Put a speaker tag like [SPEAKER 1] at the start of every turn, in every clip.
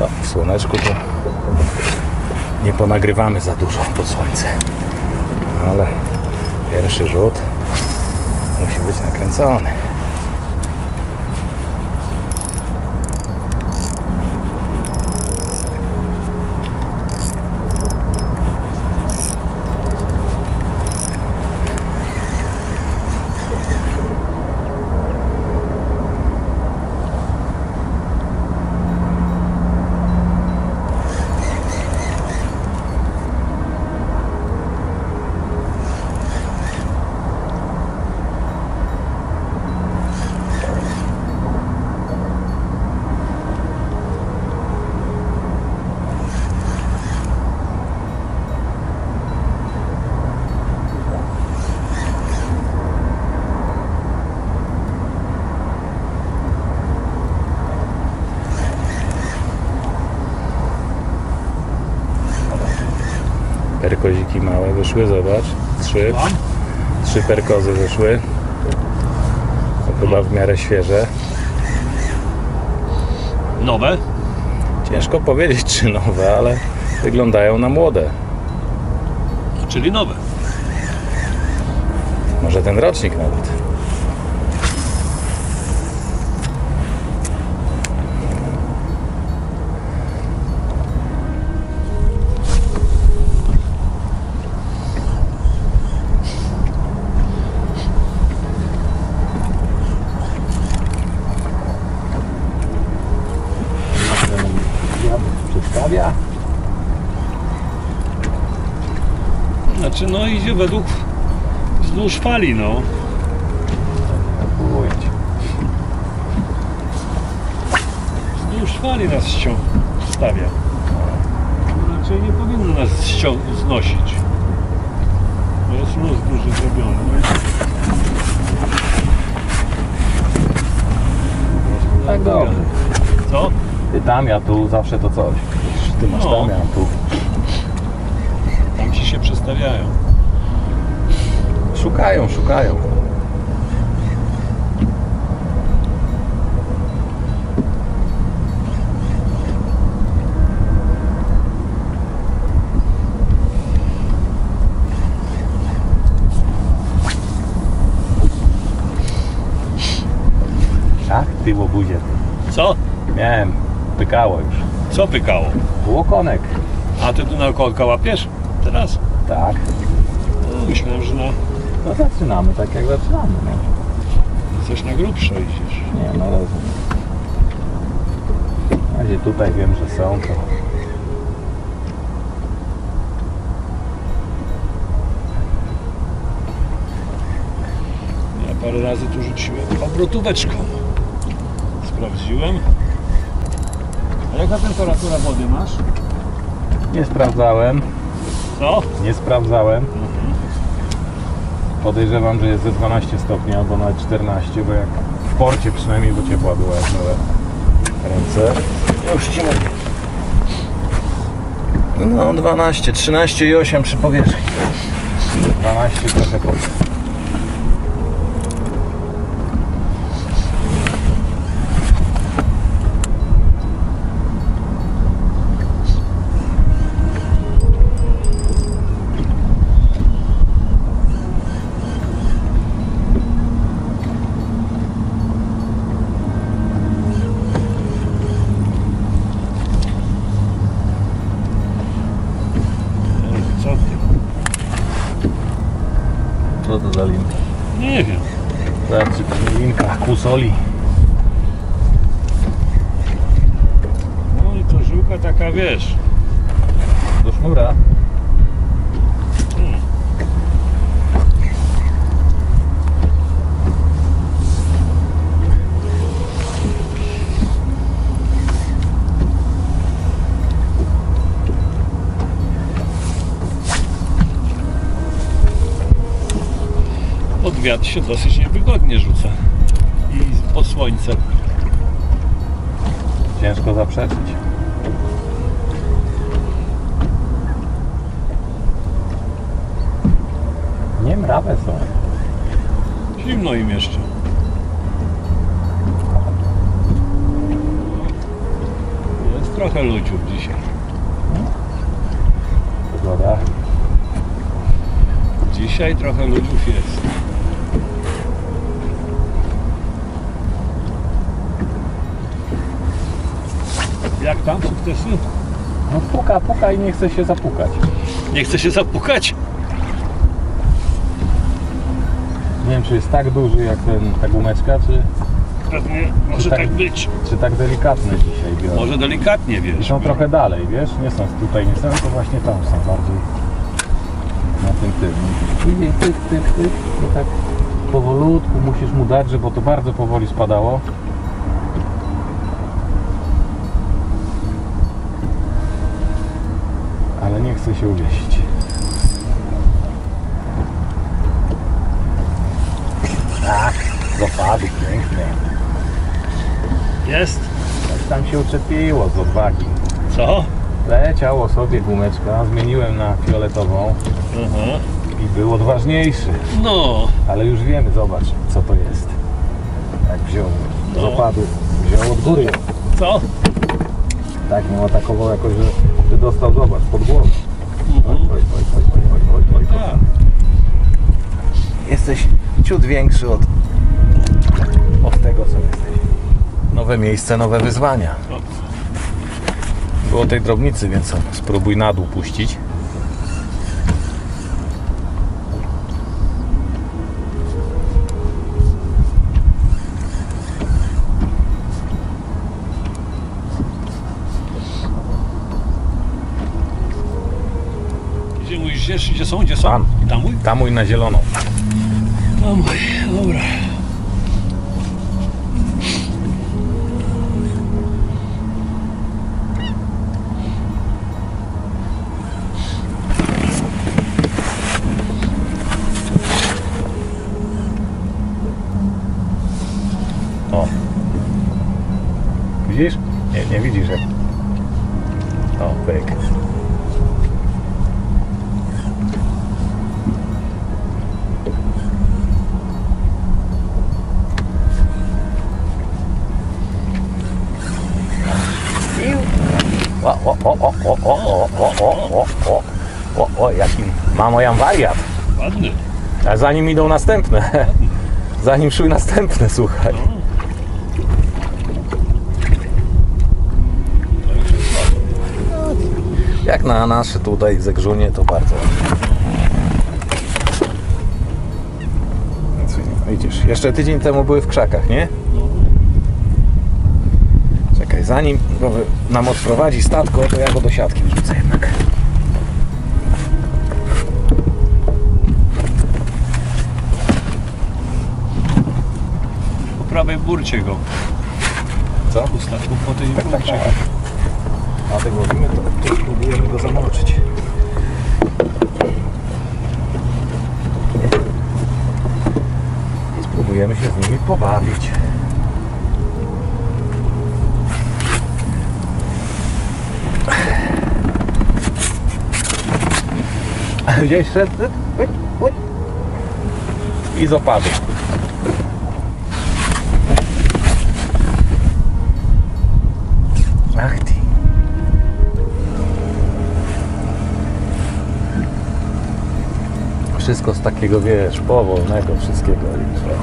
[SPEAKER 1] No, w słoneczku to nie ponagrywamy za dużo pod słońce. Ale pierwszy rzut musi być nakręcony. Perkoziki małe wyszły, zobacz. Trzy. Trzy perkozy wyszły. To chyba w miarę świeże.
[SPEAKER 2] Nowe?
[SPEAKER 1] Ciężko powiedzieć czy nowe, ale wyglądają na młode.
[SPEAKER 2] Czyli nowe.
[SPEAKER 1] Może ten rocznik nawet.
[SPEAKER 2] Znaczy no idzie według wzdłuż fali no. Wzdłuż fali nas ścią stawia. Raczej nie powinno nas znosić. Bo jest luz duży zrobiony. No
[SPEAKER 1] Tak dobrze.
[SPEAKER 2] Co?
[SPEAKER 1] Ty tam, ja tu, zawsze to coś. Ty masz
[SPEAKER 2] No.
[SPEAKER 1] tam, ja tu.
[SPEAKER 2] Ci się przestawiają.
[SPEAKER 1] Szukają, szukają. Ach, ty łobuzie.
[SPEAKER 2] Co?
[SPEAKER 1] Miałem, pykało już.
[SPEAKER 2] Co pykało?
[SPEAKER 1] Łokonek.
[SPEAKER 2] A ty tu na kolka łapiesz? Teraz?
[SPEAKER 1] Tak.
[SPEAKER 2] No, myślałem, że na
[SPEAKER 1] No zaczynamy tak jak zaczynamy. No.
[SPEAKER 2] coś na grubsze idziesz.
[SPEAKER 1] Nie, no ale... Na razie tutaj wiem, że są, to...
[SPEAKER 2] Ja parę razy tu rzuciłem obrotóweczką. Sprawdziłem. A jaka temperatura wody masz?
[SPEAKER 1] Nie sprawdzałem,
[SPEAKER 2] Co?
[SPEAKER 1] nie sprawdzałem. Podejrzewam, że jest ze 12 stopni albo nawet 14, bo jak w porcie przynajmniej, bo ciepła była jak myłem ręce. Już ci mówię. No 12, 13 i 8 przy powierzchni. 12 trochę pod.
[SPEAKER 2] Nie wiem.
[SPEAKER 1] Zobaczcie, pewnie linka kusoli.
[SPEAKER 2] No i to żyłka taka wiesz. Wiatr się dosyć niewygodnie rzuca. I pod słońce.
[SPEAKER 1] Ciężko zaprzeczyć. Nie mrawe są.
[SPEAKER 2] Zimno im jeszcze. Jest trochę ludziów dzisiaj.
[SPEAKER 1] Pogoda.
[SPEAKER 2] Dzisiaj trochę ludziów jest. Tam sukcesy?
[SPEAKER 1] No puka, puka i nie chce się zapukać.
[SPEAKER 2] Nie chce się zapukać?
[SPEAKER 1] Nie wiem, czy jest tak duży jak ten, ta gumeczka, czy,
[SPEAKER 2] Pewnie może
[SPEAKER 1] tak-
[SPEAKER 2] tak być.
[SPEAKER 1] czy tak delikatny dzisiaj biorę.
[SPEAKER 2] Może delikatnie
[SPEAKER 1] I
[SPEAKER 2] wiesz.
[SPEAKER 1] są trochę dalej, wiesz? Nie są tutaj, nie są, tylko właśnie tam są bardziej na tym tym. I tyk, tyk, tyk. I tak powolutku musisz mu dać, żeby to bardzo powoli spadało. Ale nie chce się uwieścić. Tak, dopadł pięknie.
[SPEAKER 2] Jest?
[SPEAKER 1] Coś tam się uczepiło z odwagi.
[SPEAKER 2] Co?
[SPEAKER 1] Leciało sobie gumeczka, zmieniłem na fioletową
[SPEAKER 2] Aha.
[SPEAKER 1] i był odważniejszy.
[SPEAKER 2] No,
[SPEAKER 1] Ale już wiemy, zobacz, co to jest. Jak wziął z
[SPEAKER 2] No.
[SPEAKER 1] opadu, wziął od góry.
[SPEAKER 2] co?
[SPEAKER 1] Tak, mu atakował jakoś, że, że dostał, zobacz, pod głowę.
[SPEAKER 2] Tak.
[SPEAKER 1] Jesteś ciut większy od, od tego, co jesteś. Nowe miejsce, nowe wyzwania. Było tej drobnicy, więc spróbuj na dół puścić.
[SPEAKER 2] wiesz, gdzie są, gdzie są?
[SPEAKER 1] Tam. Tamuj? Na
[SPEAKER 2] zielono. No dobra.
[SPEAKER 1] O, o, o, o, o, o, o, o, o, o, o, o, o, jaki mamo jam wariat.
[SPEAKER 2] Ładny.
[SPEAKER 1] A za nim idą następne. Zanim szły następne, słuchaj.
[SPEAKER 2] No.
[SPEAKER 1] Jak na nasze tutaj zegrzunie, to bardzo. Widzisz, jeszcze tydzień temu były w krzakach, nie?
[SPEAKER 2] No.
[SPEAKER 1] Czekaj, zanim nam odprowadzi statko, to ja go do siatki wrzucę jednak.
[SPEAKER 2] Po prawej burcie go.
[SPEAKER 1] Co?
[SPEAKER 2] Ustawku po tej
[SPEAKER 1] Tak, tak,
[SPEAKER 2] burcie.
[SPEAKER 1] tak. A tego łowimy, to, to spróbujemy go zamoczyć. Spróbujemy się z nimi pobawić. Gdzieś szedł i z opadu. Ach ty. Wszystko z takiego, wiesz, powolnego wszystkiego. już, o.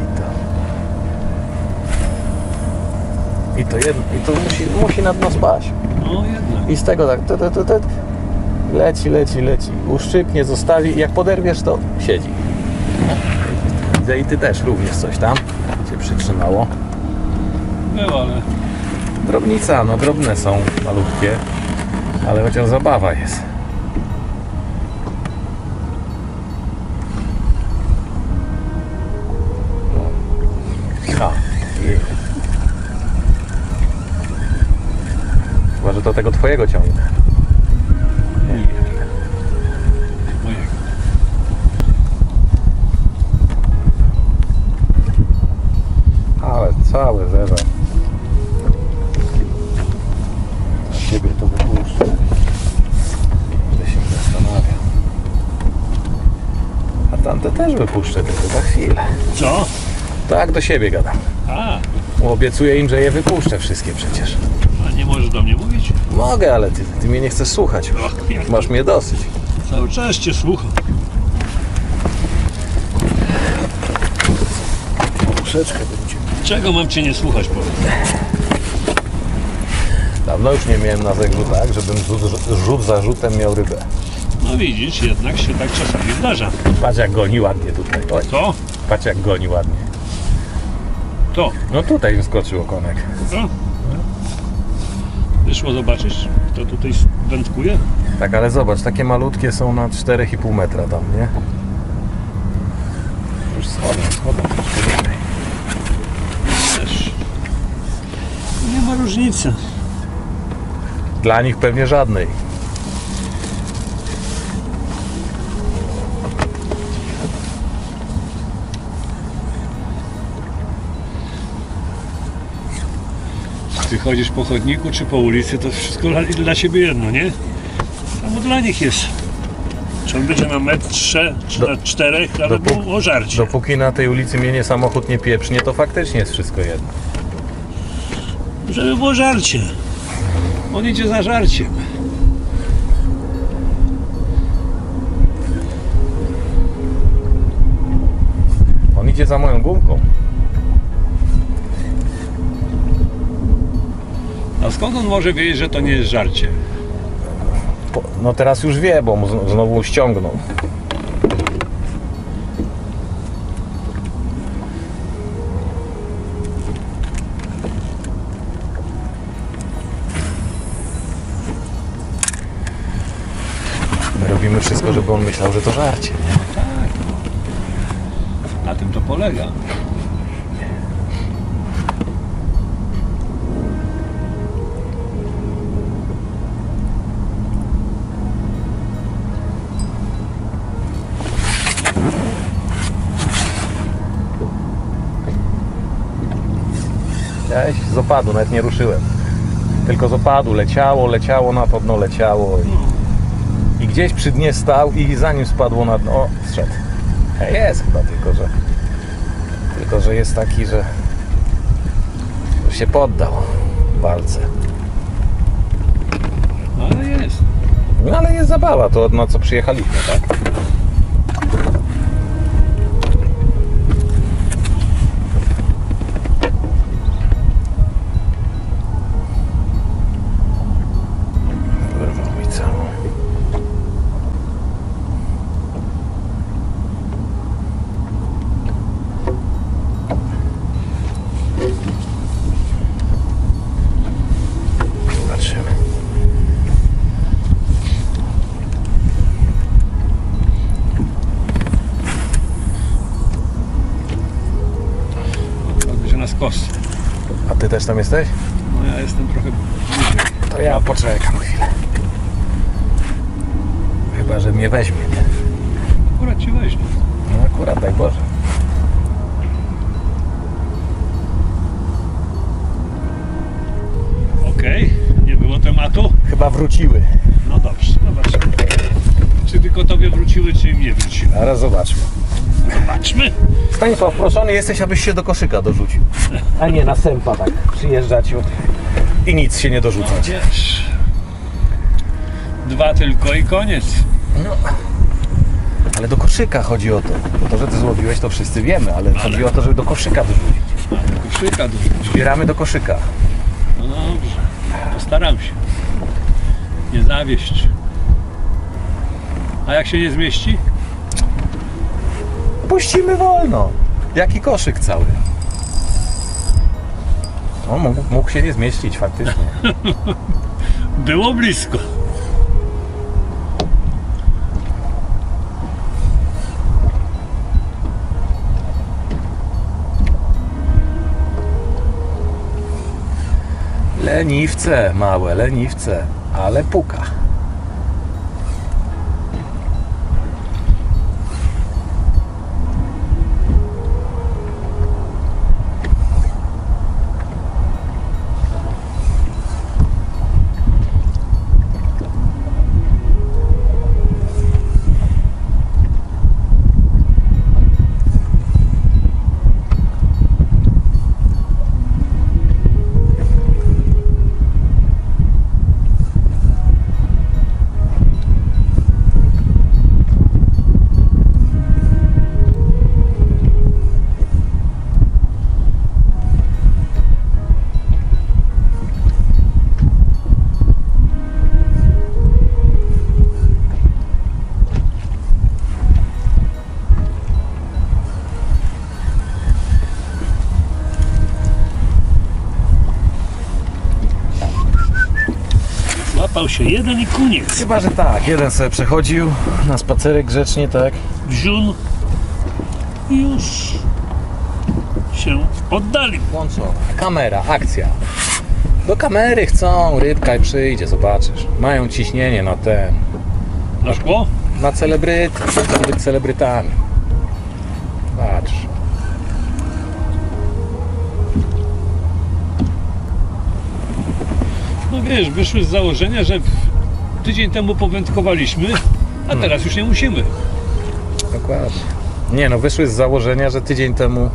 [SPEAKER 1] I to. I to jedno, i to musi, musi na dno spać.
[SPEAKER 2] No jednak.
[SPEAKER 1] I z tego tak, tu, tu, tu, tu, leci, leci, leci. Uszczypnie zostawi. Jak poderwiesz, to siedzi. Widzę i ty też również coś tam cię przytrzymało.
[SPEAKER 2] Było, ale
[SPEAKER 1] Drobnica, no drobne są, malutkie, ale chociaż zabawa jest. To tego twojego ciągnę. Ale całe zero. A ciebie to wypuszczę. Będę się zastanawiał. A tamte też wypuszczę, tylko za chwilę.
[SPEAKER 2] Co?
[SPEAKER 1] Tak do siebie gadam.
[SPEAKER 2] A,
[SPEAKER 1] Obiecuję im, że je wypuszczę wszystkie przecież.
[SPEAKER 2] Nie możesz do mnie mówić?
[SPEAKER 1] Mogę, ale ty, ty mnie nie chcesz słuchać.
[SPEAKER 2] Och, jak
[SPEAKER 1] Masz mnie dosyć.
[SPEAKER 2] cały czas cię słucham.
[SPEAKER 1] Troszeczkę będzie.
[SPEAKER 2] Czego mam cię nie słuchać, powiedz?
[SPEAKER 1] Dawno już nie miałem na zegrzu tak, żebym rzut, rzut za rzutem miał rybę.
[SPEAKER 2] No widzisz, jednak się tak czasami zdarza.
[SPEAKER 1] Patrz jak goni ładnie tutaj. Oj,
[SPEAKER 2] To?
[SPEAKER 1] patrz jak goni ładnie.
[SPEAKER 2] To.
[SPEAKER 1] No tutaj skoczył okonek.
[SPEAKER 2] No. Wyszło zobaczysz, kto tutaj wędkuje?
[SPEAKER 1] Tak, ale zobacz, takie malutkie są na 4,5 metra tam, nie? Już wyżej.
[SPEAKER 2] Też. Nie ma różnicy.
[SPEAKER 1] Dla nich pewnie żadnej.
[SPEAKER 2] Ty chodzisz po chodniku czy po ulicy, to wszystko dla, dla ciebie jedno, nie? Samo dla nich jest. Czy on będzie na metrze, czy
[SPEAKER 1] Do-
[SPEAKER 2] na czterech, ale
[SPEAKER 1] dopó-
[SPEAKER 2] było o żarcie.
[SPEAKER 1] Dopóki na tej ulicy mnie nie samochód nie pieprznie, to faktycznie jest wszystko jedno.
[SPEAKER 2] Żeby było żarcie. On idzie za żarciem.
[SPEAKER 1] On idzie za moją gumką.
[SPEAKER 2] A skąd on może wiedzieć, że to nie jest żarcie?
[SPEAKER 1] Po- No teraz już wie, bo mu zn- znowu ściągnął. My robimy wszystko, żeby on myślał, że to żarcie. Nie?
[SPEAKER 2] Tak. Na tym to polega.
[SPEAKER 1] Opadu, nawet nie ruszyłem. Tylko z opadu leciało, leciało na to dno, leciało. I, i gdzieś przy dnie stał i zanim spadło na dno, o. E, Jest chyba, tylko że... Tylko, że jest taki, że... że się poddał walce.
[SPEAKER 2] Ale jest.
[SPEAKER 1] No ale jest zabawa, to na co przyjechaliśmy, tak? Też tam jesteś?
[SPEAKER 2] No ja jestem trochę bliżej.
[SPEAKER 1] To ja poczekam chwilę. Chyba, że mnie weźmie, nie?
[SPEAKER 2] Akurat ci weźmie.
[SPEAKER 1] No akurat, daj Boże.
[SPEAKER 2] Okej, nie było tematu?
[SPEAKER 1] Chyba wróciły.
[SPEAKER 2] No dobrze, zobaczymy. Czy tylko tobie wróciły, czy im nie wróciły?
[SPEAKER 1] Zaraz zobaczmy.
[SPEAKER 2] Zobaczmy.
[SPEAKER 1] Stanisław, proszony jesteś, abyś się do koszyka dorzucił. A nie na sępa tak przyjeżdżać i nic się nie dorzucać.
[SPEAKER 2] Wiesz. Dwa tylko i koniec.
[SPEAKER 1] No. Ale do koszyka chodzi o to. Bo to, że ty złowiłeś, to wszyscy wiemy, ale chodzi o to, żeby do koszyka dorzucić.
[SPEAKER 2] A, koszyka dużo.
[SPEAKER 1] Zbieramy do koszyka.
[SPEAKER 2] No dobrze, postaram się. Nie zawieść. A jak się nie zmieści?
[SPEAKER 1] Puścimy wolno. Jaki koszyk cały. O, mógł, mógł się nie zmieścić faktycznie.
[SPEAKER 2] Było blisko.
[SPEAKER 1] Leniwce, małe leniwce, ale puka.
[SPEAKER 2] Złapał się jeden i koniec.
[SPEAKER 1] Chyba, że tak. Jeden sobie przechodził na spacerek grzecznie, tak?
[SPEAKER 2] Wziun i już się oddalił.
[SPEAKER 1] Włączona. Kamera, akcja. Do kamery chcą, rybka i przyjdzie, zobaczysz. Mają ciśnienie na ten,
[SPEAKER 2] Na szkło?
[SPEAKER 1] na celebryty, chcą być celebrytami. Patrz.
[SPEAKER 2] Wiesz, wyszły z założenia, że tydzień temu powędkowaliśmy, a teraz już nie musimy.
[SPEAKER 1] Dokładnie. Nie no, wyszły z założenia, że tydzień temu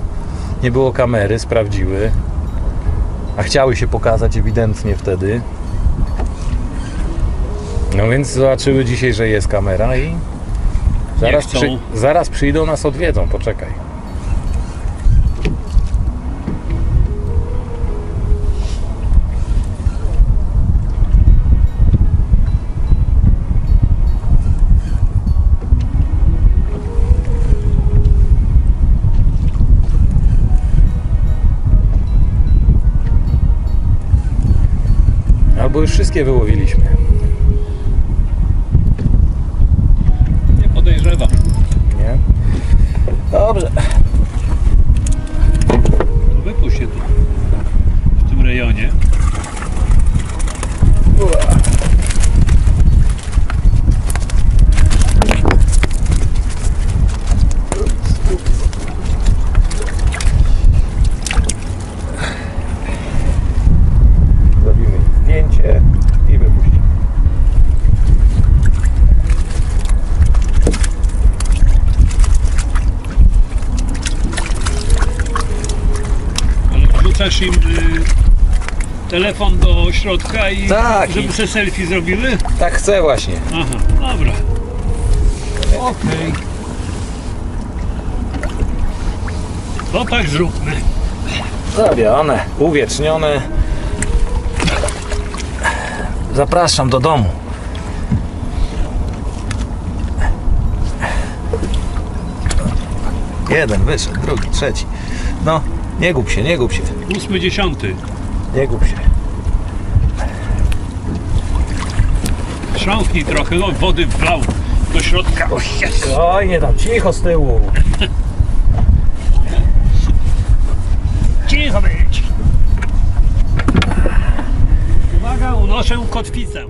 [SPEAKER 1] nie było kamery, sprawdziły. A chciały się pokazać ewidentnie wtedy. No więc zobaczyły dzisiaj, że jest kamera i zaraz,
[SPEAKER 2] chcą.
[SPEAKER 1] przy, zaraz przyjdą nas odwiedzą, poczekaj. Albo już wszystkie wyłowiliśmy.
[SPEAKER 2] Nie podejrzewam.
[SPEAKER 1] Nie? Dobrze.
[SPEAKER 2] To wypuść się tu, w tym rejonie.
[SPEAKER 1] Zrobimy zdjęcie i wypuścimy.
[SPEAKER 2] Ale wrzucasz im y, telefon do środka i
[SPEAKER 1] Tak,
[SPEAKER 2] żeby
[SPEAKER 1] i-
[SPEAKER 2] se selfie zrobiły?
[SPEAKER 1] Tak chcę właśnie.
[SPEAKER 2] Aha, dobra. Okej. To tak zróbmy.
[SPEAKER 1] Zrobione, uwiecznione. Zapraszam do domu. Jeden wyszedł, drugi, trzeci. No, nie gub się, nie gub się,
[SPEAKER 2] Ósmy, dziesiąty.
[SPEAKER 1] nie gub się.
[SPEAKER 2] Trząknij trochę, no wody wlał do środka. O, jest.
[SPEAKER 1] Oj, nie tam, cicho z tyłu.
[SPEAKER 2] Cicho być. Uwaga, unoszę kotwicę.